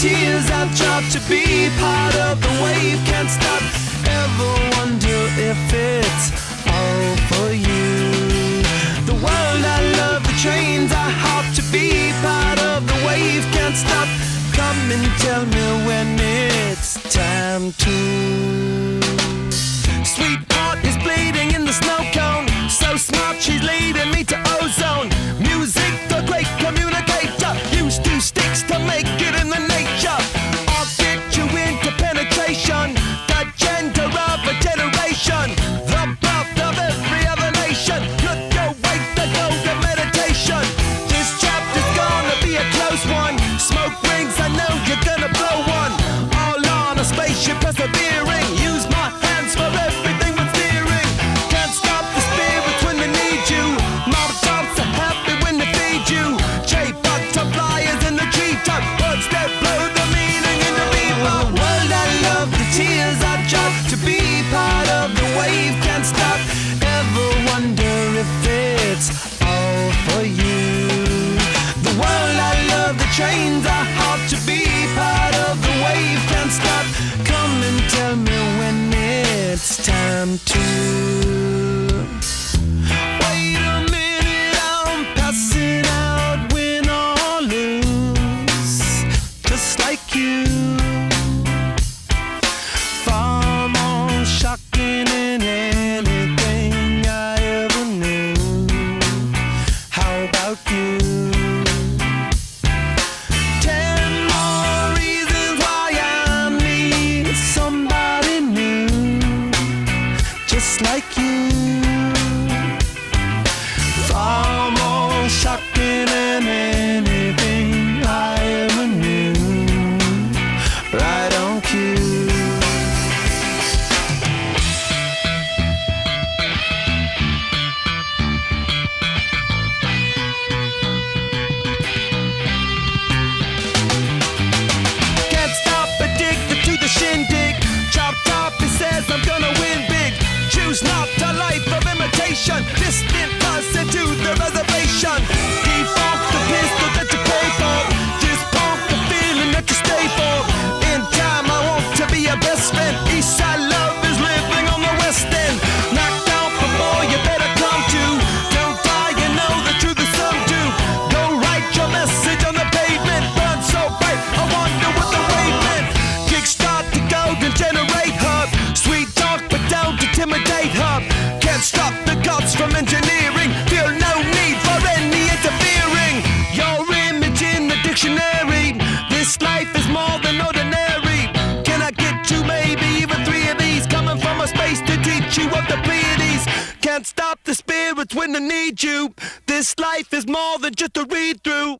tears I drop to be part of the wave Can't stop. Ever wonder if it's all for you? The world I love, the trains I hop to be part of the wave Can't stop, come and tell me when it's time to. Sweetheart is bleeding in the snow cone. So smart she's leaving me you. Far more shocking than anything I ever knew. How about you? Ten more reasons why I need somebody new, just like stop the gods from engineering. Feel no need for any interfering. Your image in the dictionary. This life is more than ordinary. Can I get two, maybe even three of these? Coming from a space to teach you of the Pleiades. Can't stop the spirits when they need you. This life is more than just a read through.